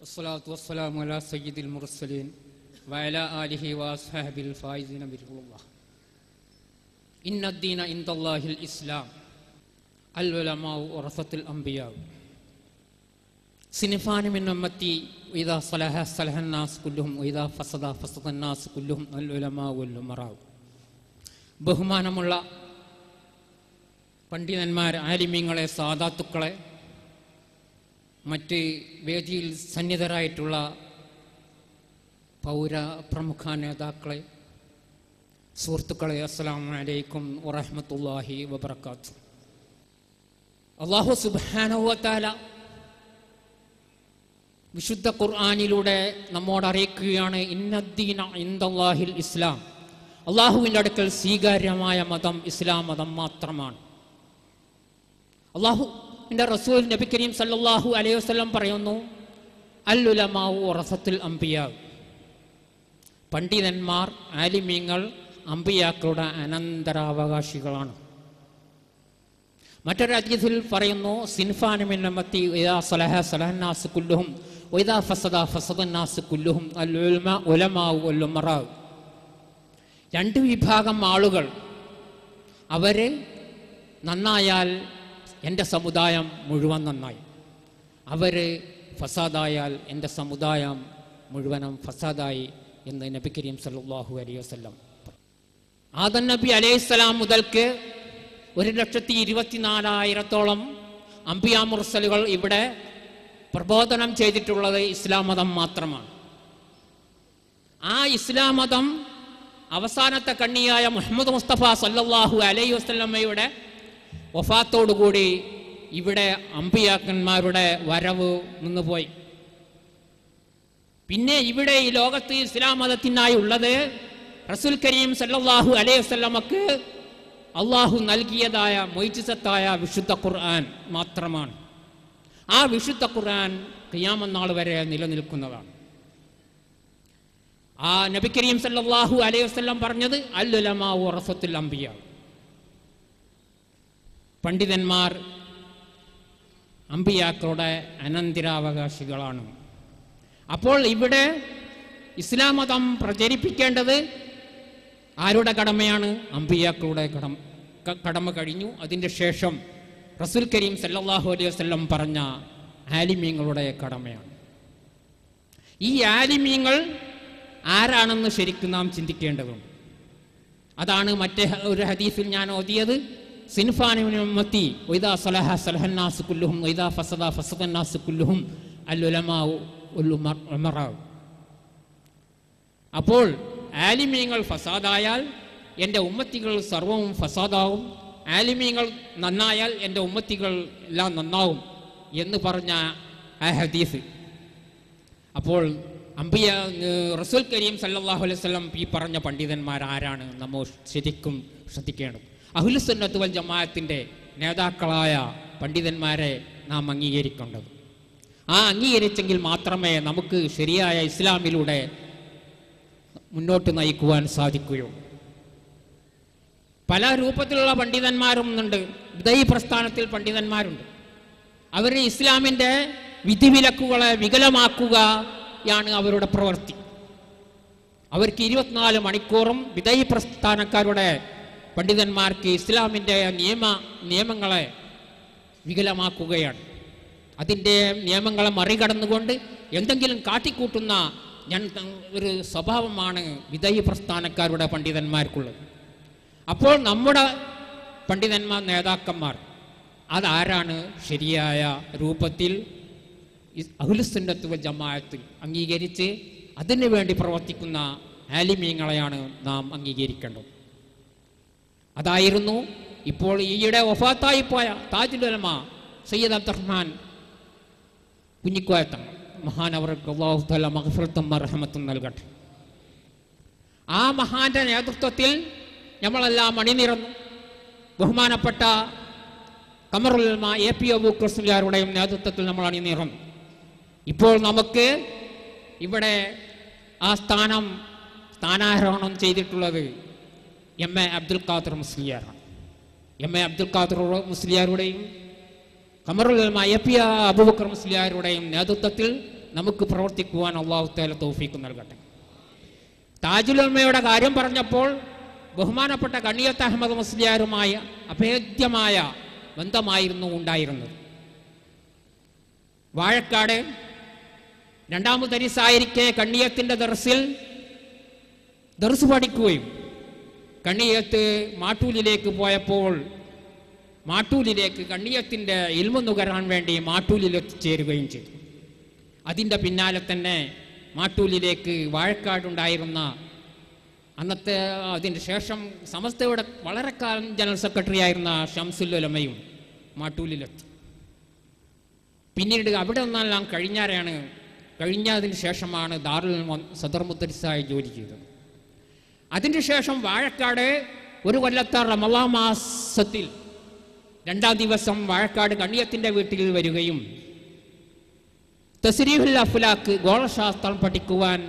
والصلاة والسلام على سيد المرسلين وعلى آله وأصحابه الفائزين برضا الله إن الدين عند الله الإسلام العلماء ورثة الأنبياء صنفان من أمتي وإذا صلح صلح الناس كلهم وإذا فسد فسد الناس كلهم العلماء والأمراء ബഹുമാനമുള്ള പണ്ഡിതന്മാർ ആലിമ്യങ്ങളെ സാദാത്തുക്കളെ മറ്റ് വേദിയിൽ സന്നിധരായിട്ടുള്ള പൗര പ്രമുഖ നേതാക്കളെ സുഹൃത്തുക്കളെ അസ്സാം വലൈക്കും വറഹമത്തല്ലാഹി വബർക്കാത്തു അള്ളാഹു സുബാനോത്താല വിശുദ്ധ ഖുർആാനിലൂടെ നമ്മോട് അറിയിക്കുകയാണ് ഇന്നദ്ദീന ഇന്ദാഹിൽ ഇസ്ലാം. അള്ളാഹുവിന്റെ അടുക്കൽ സ്വീകാര്യമായ മതം ഇസ്ലാം മതം മാത്രമാണ്. അള്ളാഹുവിന്റെ റസൂൽ നബി കരീം സല്ലാഹു അലൈഹി വസല്ലം പറയുന്നു അല്ലുലമാവു ഉറസത്തുൽ അംബിയ. പണ്ഡിതന്മാർ ആലിമീങ്ങൾ അമ്പിയാക്കളുടെ അനന്തരാവകാശികളാണ്. മറ്റൊരു അതിഥിൽ പറയുന്നു സിൻഫാനുമിന്നമത്തി സലഹ ഫസദ അൽ ഉലമാവു രണ്ട് വിഭാഗം ആളുകൾ അവർ നന്നായാൽ എന്റെ സമുദായം മുഴുവൻ നന്നായി. അവർ ഫസാദായാൽ എന്റെ സമുദായം മുഴുവനും ഫസാദായി എന്ന് നബി കരീം സല്ലാഹു അലൈഹി വസല്ലം ആദൻ നബി അലൈഹിസ്സലാം മുതൽക്ക് ഒരു ലക്ഷത്തി ഇരുപത്തിനാലായിരത്തോളം അംബിയ മുർസലുകൾ ഇവിടെ പ്രബോധനം ചെയ്തിട്ടുള്ളത് ഇസ്ലാം മതം മാത്രമാണ്. ആ ഇസ്ലാം മതം അവസാനത്തെ കണ്ണിയായ മുഹമ്മദ് മുസ്തഫ സല്ലാഹു അലൈഹി വസല്ലമ്മയുടെ വഫാത്തോടുകൂടി ഇവിടെ അമ്പിയാക്കന്മാരുടെ വരവ് നിന്നുപോയി. പിന്നെ ഇവിടെ ഈ ലോകത്ത് ഇസ്ലാം മതത്തിനായി ഉള്ളത് റസുൽ കരീം സല്ലാഹു അലൈഹി വസല്ലമക്ക് അള്ളാഹു നൽകിയതായ മൊയ്ജിസത്തായ വിശുദ്ധ ഖുർആൻ മാത്രമാണ്. ആ വിശുദ്ധ ഖുർആൻ ഖിയാമന്നാൾ വരെ നിലനിൽക്കുന്നതാണ്. ആ നബി കരീം സല്ലല്ലാഹു അലൈഹി വസ്ലം പറഞ്ഞത് അല്ലുലമാ ഉറസത്തുൽ അംബിയ. പണ്ഡിതന്മാർ അമ്പിയാക്കളുടെ അനന്തരാവകാശികളാണ്. അപ്പോൾ ഇവിടെ ഇസ്ലാം മതം പ്രചരിപ്പിക്കേണ്ടത് ആരുടെ കടമയാണ്? അമ്പിയാക്കളുടെ കടം കടമ കഴിഞ്ഞു. അതിന്റെ ശേഷം റസുൽ കരീം സല്ലാഹു അലൈഹി വസല്ലം പറഞ്ഞ ആലിമീങ്ങളുടെ കടമയാണ്. ഈ ആലിമീങ്ങൾ ആരാണെന്ന് ശരിക്കും നാം ചിന്തിക്കേണ്ടതുണ്ട്. അതാണ് മറ്റേ ഒരു ഹദീസിൽ ഞാൻ ഓതിയത്. സിൻഫാനുമത്തി സലഹ അപ്പോൾ ആലിമീങ്ങൾ ഫസാദായാൽ എന്റെ ഉമ്മത്തികൾ സർവവും ഫസാദാവും ആലിമീങ്ങൾ നന്നായാൽ എന്റെ ഉമ്മത്തികൾ എല്ലാം നന്നാവും എന്ന് പറഞ്ഞ ആ ഹദീസ്. അപ്പോൾ അമ്പിയ റസൂൽ കരീം സല്ലാഹു അലൈഹി വസല്ലം ഈ പറഞ്ഞ പണ്ഡിതന്മാരാരാണ് നമ്മൾ ശരിക്കും ശ്രദ്ധിക്കേണ്ടത് അഹുലുസുന്നത്ത് വൽ ജമാഅത്തിന്റെ നേതാക്കളായ പണ്ഡിതന്മാരെ നാം അംഗീകരിക്കേണ്ടത്. ആ അംഗീകരിച്ചെങ്കിൽ മാത്രമേ നമുക്ക് ശരിയായ ഇസ്ലാമിലൂടെ മുന്നോട്ട് നയിക്കുവാൻ സാധിക്കുകയുള്ളൂ. പല രൂപത്തിലുള്ള പണ്ഡിതന്മാരും ഉണ്ട്. ദൈ പ്രസ്ഥാനത്തിൽ പണ്ഡിതന്മാരുണ്ട്. അവർ ഇസ്ലാമിന്റെ വിധിവിലക്കുകളെ വികലമാക്കുകയാണ് അവരുടെ പ്രവൃത്തി. അവർക്ക് ഇരുപത്തിനാല് മണിക്കൂറും വിധേയ പ്രസ്ഥാനക്കാരുടെ പണ്ഡിതന്മാർക്ക് ഇസ്ലാമിന്റെ നിയമ നിയമങ്ങളെ വികലമാക്കുകയാണ്. അതിന്റെ നിയമങ്ങളെ മറികടന്നുകൊണ്ട് എന്തെങ്കിലും കാട്ടിക്കൂട്ടുന്ന ഞാൻ ഒരു സ്വഭാവമാണ് വിധേയ പ്രസ്ഥാനക്കാരുടെ പണ്ഡിതന്മാർക്കുള്ളത്. അപ്പോൾ നമ്മുടെ പണ്ഡിതന്മാർ നേതാക്കന്മാർ അതാരാണ് ശരിയായ രൂപത്തിൽ അഹുലുസുന്നത്തുവ ജമാഅത്ത് അംഗീകരിച്ച് അതിനു വേണ്ടി പ്രവർത്തിക്കുന്ന ആലിമീങ്ങളെയാണ് നാം അംഗീകരിക്കേണ്ടത്. അതായിരുന്നു ഇപ്പോൾ ഈയിടെ ഒഫാത്തായി പോയ താജുലമ സയ്യദ് അബ്ദുറഹ്മാൻ കുഞ്ഞിക്കോയത്തം. മഹാനവർക്ക് അള്ളാഹു തല മഹഫറത്തും മർഹമത്തും നൽകട്ടെ. ആ മഹാന്റെ നേതൃത്വത്തിൽ നമ്മളെല്ലാം അണിനിരന്നു. ബഹുമാനപ്പെട്ട കമറുൽമ എ പി അബൂക്രസ്ലുകാരുടെയും നേതൃത്വത്തിൽ നമ്മൾ അണിനിറന്നു ഇപ്പോൾ നമുക്ക് ഇവിടെ ആ സ്ഥാനം സ്ഥാനാരോഹണം ചെയ്തിട്ടുള്ളത് എം എ അബ്ദുൽ ഖാദർ മുസ്ലിയാറാണ്. എം എ അബ്ദുൽ ഖാദർ മുസ്ലിയാരുടെയും കമറുൽ എ പി അബൂബക്കർ മുസ്ലിയാരുടെയും നേതൃത്വത്തിൽ നമുക്ക് പ്രവർത്തിക്കുവാൻ അള്ളാഹു താല തൗഫീക്ക് നൽകട്ടെ. താജുലുൽമയുടെ കാര്യം പറഞ്ഞപ്പോൾ ബഹുമാനപ്പെട്ട കണ്ണിയത്ത് അഹമ്മദ് മുസ്ലിയാരുമായ അഭേദ്യമായ ബന്ധമായിരുന്നു ഉണ്ടായിരുന്നത്. വാഴക്കാട് രണ്ടാമത് ദരിസായിരിക്കെ കണ്ണിയത്തിന്റെ ദർസിൽ ദർസ് പഠിക്കുകയും കണ്ണിയത്ത് മാട്ടൂലിലേക്ക് പോയപ്പോൾ മാട്ടൂലിലേക്ക് കണ്ണിയത്തിന്റെ ഇൽമ നുകരാൻ വേണ്ടി മാട്ടൂലിൽ എത്തിച്ചേരുകയും ചെയ്തു. അതിന്റെ പിന്നാലെ തന്നെ മാട്ടൂലിലേക്ക് വാഴക്കാടുണ്ടായിരുന്ന അന്നത്തെ അതിന് ശേഷം സമസ്തയുടെ വളരെ കാലം ജനറൽ സെക്രട്ടറി ആയിരുന്ന ഷംസുല്ലുലമയും മാട്ടൂലിലെത്തി. പിന്നീട് അവിടെ നിന്നെല്ലാം കഴിഞ്ഞാരെയാണ് കഴിഞ്ഞതിന് ശേഷമാണ് ദാറുൽ സദർ മുദ്രസായി ജോലി ചെയ്തത്. അതിന് ശേഷം വാഴക്കാട് ഒരു കൊല്ലത്തെ റമലാ മാസത്തിൽ രണ്ടാം ദിവസം വാഴക്കാട് കണ്ണിയത്തിന്റെ വീട്ടിൽ വരികയും തസ്രീഹുൽ അഫ്ലാക്ക് ഗോളശാസ്ത്രം പഠിക്കുവാൻ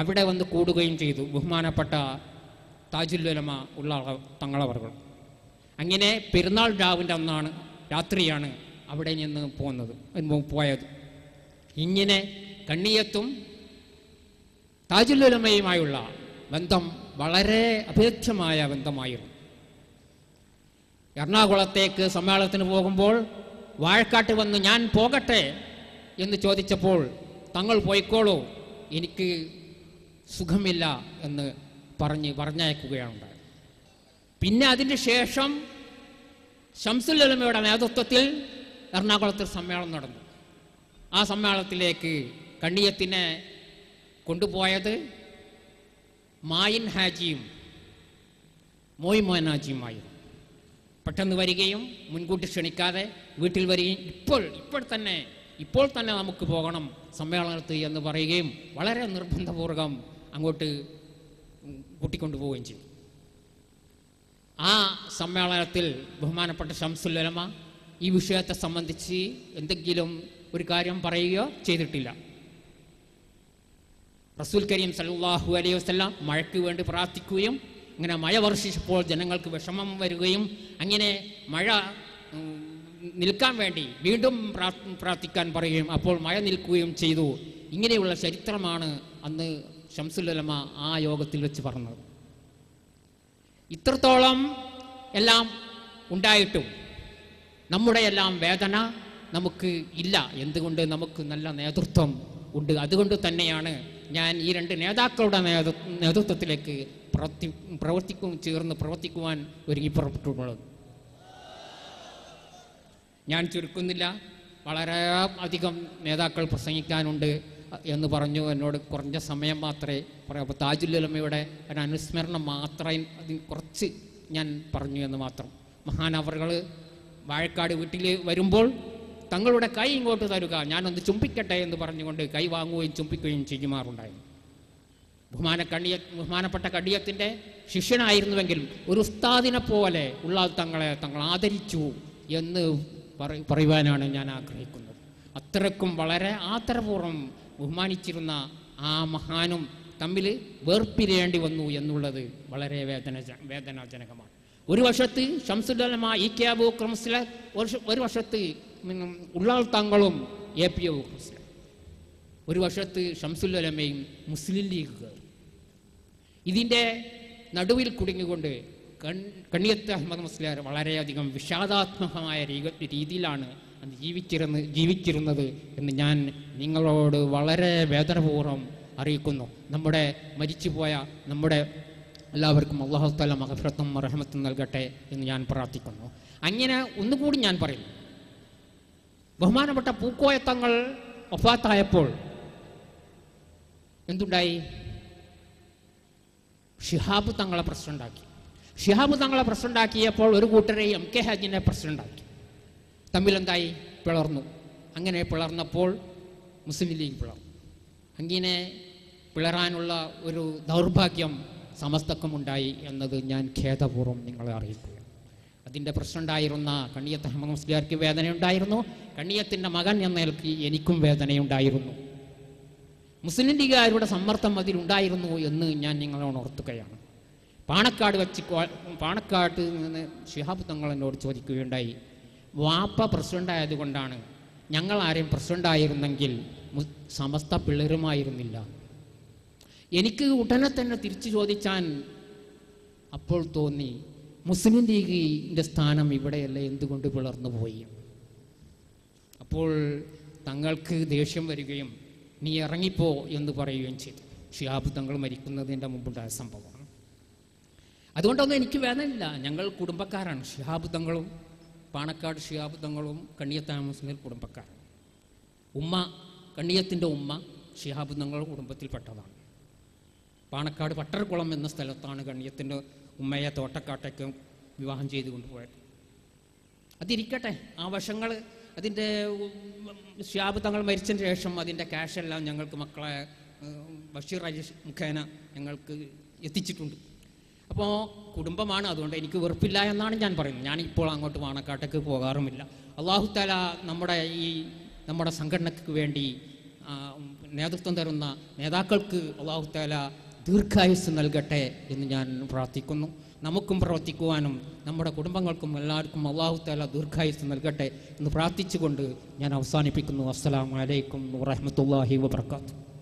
അവിടെ വന്ന് കൂടുകയും ചെയ്തു. ബഹുമാനപ്പെട്ട താജുല്ലുലമ ഉള്ള തങ്ങളവർ അങ്ങനെ പെരുന്നാൾ രാവിന്റെ അന്നാണ് രാത്രിയാണ് അവിടെ നിന്ന് പോകുന്നത് പോയത്. ഇങ്ങനെ കണ്ണിയത്തും താജുല്ലുലമയുമായുള്ള ബന്ധം വളരെ അഭേദ്യമായ ബന്ധമായിരുന്നു. എറണാകുളത്തേക്ക് സമ്മേളനത്തിന് പോകുമ്പോൾ വാഴക്കാട്ട് വന്ന് ഞാൻ പോകട്ടെ എന്ന് ചോദിച്ചപ്പോൾ തങ്ങൾ പോയിക്കോളൂ എനിക്ക് സുഖമില്ല എന്ന് പറഞ്ഞ് പറഞ്ഞയക്കുകയാണ് പിന്നെ അതിന് ശേഷം ഷംസുല്ലമയുടെ നേതൃത്വത്തിൽ എറണാകുളത്ത് സമ്മേളനം നടന്നു. ആ സമ്മേളനത്തിലേക്ക് കണ്ണിയത്തിനെ കൊണ്ടുപോയത് മായിൻ ഹാജിയും മോയ് മോനാജിയുമായിരുന്നു. പെട്ടെന്ന് വരികയും മുൻകൂട്ടി ക്ഷണിക്കാതെ വീട്ടിൽ വരികയും ഇപ്പോൾ ഇപ്പോൾ തന്നെ ഇപ്പോൾ തന്നെ നമുക്ക് പോകണം സമ്മേളനത്തിൽ എന്ന് പറയുകയും വളരെ നിർബന്ധപൂർവം അങ്ങോട്ട് കൂട്ടിക്കൊണ്ടുപോവുകയും ചെയ്തു. ആ സമ്മേളനത്തിൽ ബഹുമാനപ്പെട്ട ഷംസുല്ലമ ഈ വിഷയത്തെ സംബന്ധിച്ച് എന്തെങ്കിലും ഒരു കാര്യം പറയുകയോ ചെയ്തിട്ടില്ല. റസൂൽ കരീം സല്ലല്ലാഹു അലൈഹി വസ്ലാം മഴയ്ക്ക് വേണ്ടി പ്രാർത്ഥിക്കുകയും ഇങ്ങനെ മഴ വർഷിച്ചപ്പോൾ ജനങ്ങൾക്ക് വിഷമം വരികയും അങ്ങനെ മഴ നിൽക്കാൻ വേണ്ടി വീണ്ടും പ്രാർത്ഥിക്കാൻ പറയുകയും അപ്പോൾ മഴ നിൽക്കുകയും ചെയ്തു. ഇങ്ങനെയുള്ള ചരിത്രമാണ് അന്ന് ഷംസുല്ലമ ആ യോഗത്തിൽ വെച്ച് പറഞ്ഞത്. ഇത്രത്തോളം എല്ലാം ഉണ്ടായിട്ടും നമ്മുടെ എല്ലാം വേദന നമുക്ക് ഇല്ല. എന്തുകൊണ്ട്? നമുക്ക് നല്ല നേതൃത്വം ഉണ്ട്. അതുകൊണ്ട് തന്നെയാണ് ഞാൻ ഈ രണ്ട് നേതാക്കളുടെ നേതൃത്വത്തിലേക്ക് പ്രവർത്തി പ്രവർത്തിക്കും ചേർന്ന് പ്രവർത്തിക്കുവാൻ ഒരുങ്ങി പുറപ്പെട്ടിട്ടുള്ളത് ഞാൻ ചുരുക്കുന്നില്ല. വളരെ അധികം നേതാക്കൾ പ്രസംഗിക്കാനുണ്ട് എന്ന് പറഞ്ഞു. എന്നോട് കുറഞ്ഞ സമയം മാത്രമേ പറയാം. അപ്പോൾ താജുലുലമയുടെ ഒരു അനുസ്മരണം മാത്രമേ അതിന് കുറച്ച് ഞാൻ പറഞ്ഞു എന്ന് മാത്രം. മഹാനവറുകൾ വാഴക്കാട് വീട്ടിൽ വരുമ്പോൾ തങ്ങളുടെ കൈ ഇങ്ങോട്ട് തരുക. ഞാനൊന്ന് ചുംബിക്കട്ടെ എന്ന് പറഞ്ഞുകൊണ്ട് കൈ വാങ്ങുകയും ചുംബിക്കുകയും ചെയ്യുമാറുണ്ടായിരുന്നു ബഹുമാന കണ്ണിയ ബഹുമാനപ്പെട്ട കണ്ണിയത്തിന്റെ ശിഷ്യനായിരുന്നുവെങ്കിലും ഒരു ഉസ്താദിനെ പോലെ ഉള്ള തങ്ങളെ തങ്ങൾ ആദരിച്ചു എന്ന് പറ- പറയുവാനാണ് ഞാൻ ആഗ്രഹിക്കുന്നത്. അത്രക്കും വളരെ ആദരപൂർവം ബഹുമാനിച്ചിരുന്ന ആ മഹാനും തമ്മിൽ വേർപിരിയേണ്ടി വന്നു എന്നുള്ളത് വളരെ വേദന വേദനാജനകമാണ്. ഒരു വശത്ത് ഷംസുല്ലമ ഇ കെ ക്രംസിലെ ഒരു ഉം, ഉള്ളാൾ താങ്കളും എ പി ഒ ഒരു വശത്ത് ഷംസുല്ലമയും മുസ്ലിം ലീഗ് കയറി. ഇതിന്റെ നടുവിൽ കുടുങ്ങിക്കൊണ്ട് കണ്ണിയത്ത് അഹമ്മദ് മുസ്ലിയാർ വളരെയധികം വിഷാദാത്മകമായ രീതിയിലാണ് ജീവിച്ചിരുന്ന് ജീവിച്ചിരുന്നത് എന്ന് ഞാൻ നിങ്ങളോട് വളരെ വേദനപൂർവം അറിയിക്കുന്നു. നമ്മുടെ മരിച്ചുപോയ നമ്മുടെ എല്ലാവർക്കും അള്ളാഹു തല മഹഫ്രത്തും റഹമത്തും നൽകട്ടെ എന്ന് ഞാൻ പ്രാർത്ഥിക്കുന്നു. അങ്ങനെ ഒന്നുകൂടി ഞാൻ പറയുന്നു. ബഹുമാനപ്പെട്ട പൂക്കോയത്തങ്ങൾ ഒഫാത്തായപ്പോൾ എന്തുണ്ടായി? ഷിഹാബ് തങ്ങളെ പ്രസിഡന്റാക്കി ഷിഹാബ് തങ്ങളെ പ്രസിഡന്റാക്കിയപ്പോൾ ഒരു കൂട്ടരെ എം കെ ഹാജിനെ പ്രസിഡന്റാക്കി തമ്മിലെന്തായി? പിളർന്നു. അങ്ങനെ പിളർന്നപ്പോൾ മുസ്ലിം ലീഗ് പിളർന്നു. അങ്ങനെ പിളരാനുള്ള ഒരു ദൗർഭാഗ്യം സമസ്തക്കുമുണ്ടായി എന്നത് ഞാൻ ഖേദപൂർവം നിങ്ങളെ അറിയിക്കുക അതിന്റെ പ്രസിഡന്റായിരുന്ന കണ്ണിയത്ത് അഹമ്മദ് മുസ്ലിയാർക്ക് വേദനയുണ്ടായിരുന്നു. കണ്ണിയത്തിന്റെ മകൻ എന്ന നിലയ്ക്ക് എനിക്കും വേദനയുണ്ടായിരുന്നു. മുസ്ലിം ലീഗുകാരുടെ സമ്മർദ്ദം അതിലുണ്ടായിരുന്നു എന്ന് ഞാൻ നിങ്ങളോട് ഓർത്തുകയാണ് പാണക്കാട് വെച്ച് പാണക്കാട് നിന്ന് ഷിഹാബ് തങ്ങൾ എന്നോട് ചോദിക്കുകയുണ്ടായി വാപ്പ പ്രസിഡന്റ് ആയതുകൊണ്ടാണ് ഞങ്ങൾ ആരെയും പ്രസിഡന്റ് ആയിരുന്നെങ്കിൽ സമസ്ത പിള്ളേരുമായിരുന്നില്ല. എനിക്ക് ഉടനെ തന്നെ തിരിച്ചു ചോദിച്ചാൻ അപ്പോൾ തോന്നി മുസ്ലിം ലീഗിന്റെ സ്ഥാനം ഇവിടെയല്ല. എന്തുകൊണ്ട് പിളർന്നു പോയി? അപ്പോൾ തങ്ങൾക്ക് ദേഷ്യം വരികയും നീ ഇറങ്ങിപ്പോ എന്ന് പറയുകയും ചെയ്തു. ഷിയാബ് തങ്ങൾ മരിക്കുന്നതിന്റെ മുമ്പുണ്ടായ സംഭവമാണ് അതുകൊണ്ടൊന്നും എനിക്ക് വേദനയില്ല. ഞങ്ങൾ കുടുംബക്കാരാണ്. ഷിഹാബ് തങ്ങളും പാണക്കാട് ഷിഹാബ് തങ്ങളും കണ്ണിയത്തായ മുസ്ലിം കുടുംബക്കാരാണ്. ഉമ്മ കണ്ണിയത്തിന്റെ ഉമ്മ ഷിഹാബ് തങ്ങൾ കുടുംബത്തിൽപ്പെട്ടതാണ്. പാണക്കാട് പട്ടർകുളം എന്ന സ്ഥലത്താണ് കണ്ണിയത്തിന്റെ ഉമ്മയെ തോട്ടക്കാട്ടേക്ക് വിവാഹം ചെയ്തു കൊണ്ടുപോയത്. അതിരിക്കട്ടെ ആ വശങ്ങൾ അതിന്റെ ഷ്യാബ് തങ്ങൾ മരിച്ചതിന് ശേഷം അതിന്റെ ക്യാഷെല്ലാം ഞങ്ങൾക്ക് മക്കളെ ബഷീർ രാജേഷ് മുഖേന ഞങ്ങൾക്ക് എത്തിച്ചിട്ടുണ്ട്. അപ്പോൾ കുടുംബമാണ് അതുകൊണ്ട് എനിക്ക് വെറുപ്പില്ല എന്നാണ് ഞാൻ പറയുന്നത്. ഞാൻ ഇപ്പോൾ അങ്ങോട്ട് വാണക്കാട്ടേക്ക് പോകാറുമില്ല. അള്ളാഹു താല നമ്മുടെ ഈ നമ്മുടെ സംഘടനക്ക് വേണ്ടി നേതൃത്വം തരുന്ന നേതാക്കൾക്ക് അള്ളാഹു താല ദീർഘായുസ് നൽകട്ടെ എന്ന് ഞാൻ പ്രാർത്ഥിക്കുന്നു. നമുക്കും പ്രവർത്തിക്കുവാനും നമ്മുടെ കുടുംബങ്ങൾക്കും എല്ലാവർക്കും അള്ളാഹു താല ദീർഘായുസ് നൽകട്ടെ എന്ന് പ്രാർത്ഥിച്ചുകൊണ്ട് ഞാൻ അവസാനിപ്പിക്കുന്നു. അസ്സലാമു അലൈക്കും വറഹ്മത്തുള്ളാഹി വബർക്കാത്തു